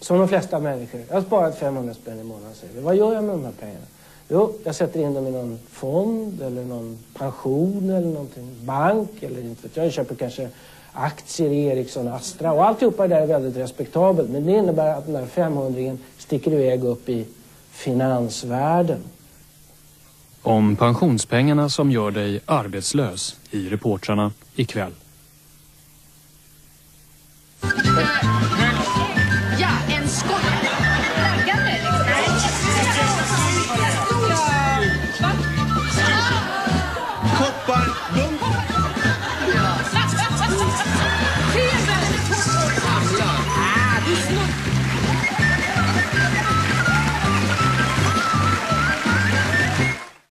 som de flesta människor. Jag har sparat 500 spänn i månaden, säger vi. Vad gör jag med de här pengarna? Jo, jag sätter in dem i någon fond eller någon pension eller någonting. Bank eller inte vet jag. Jag köper kanske aktier i Ericsson Astra. Och alltihopa det där är väldigt respektabelt. Men det innebär att den där 500 sticker iväg upp i finansvärlden. Om pensionspengarna som gör dig arbetslös i reportrarna ikväll.